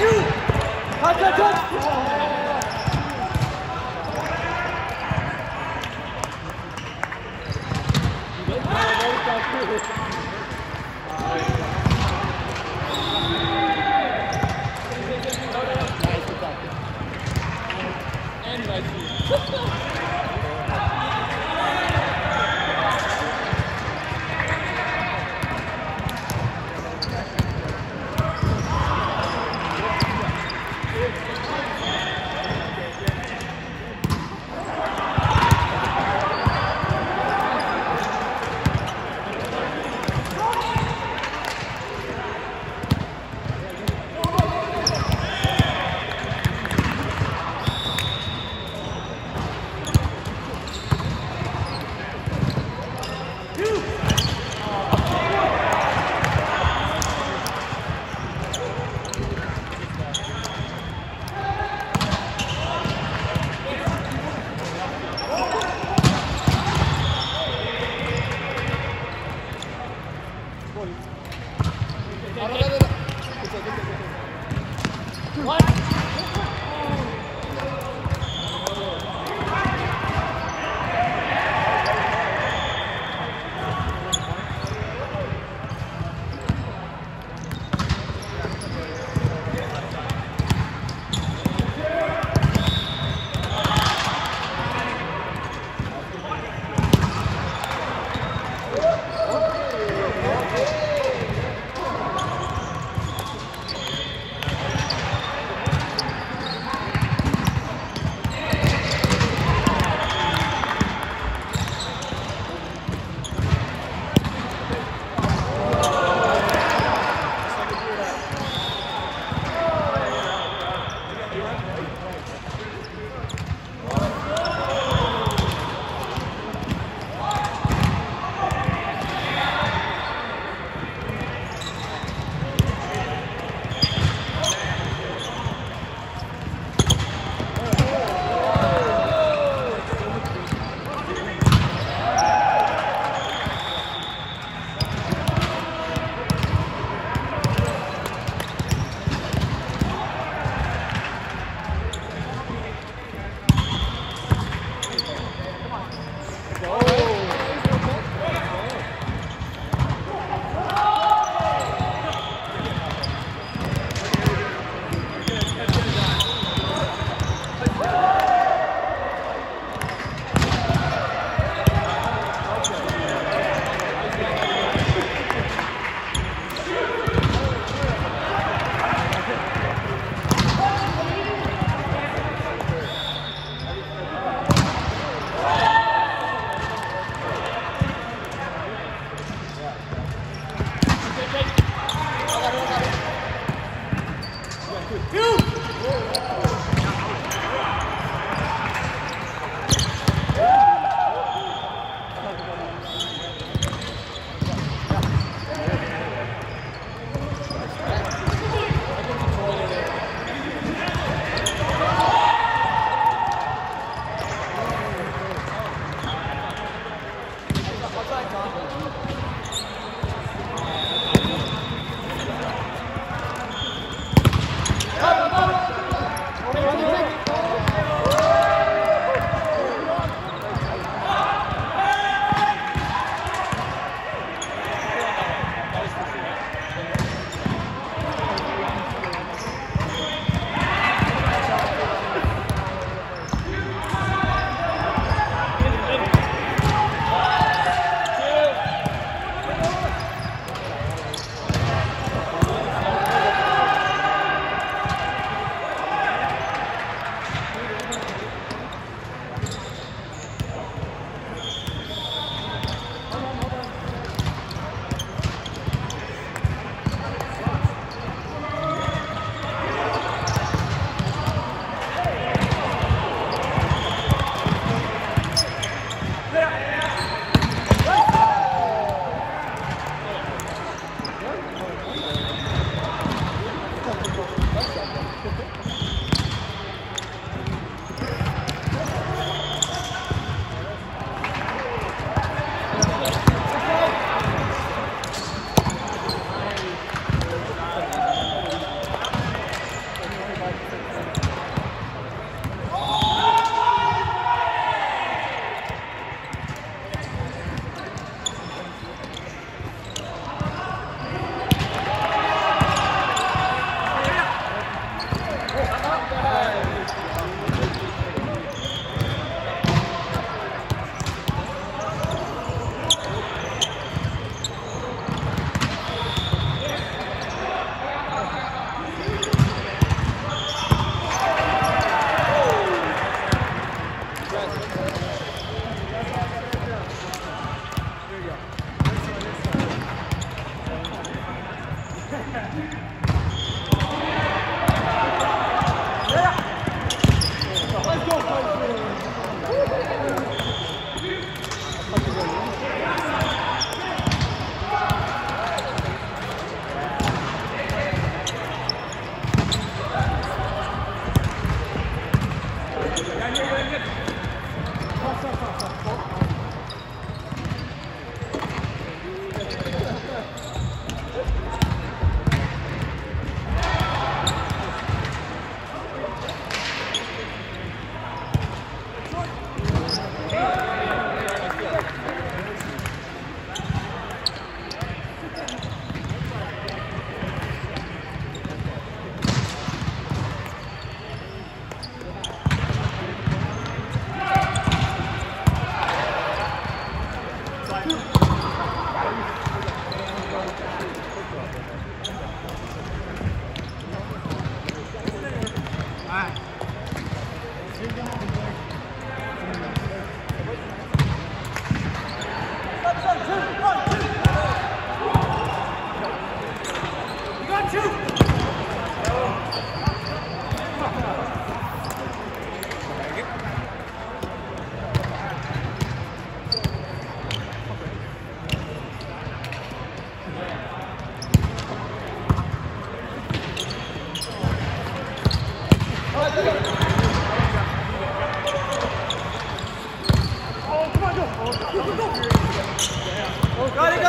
you. Touch, touch, Oh.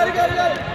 go, go, go.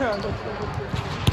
안 돼.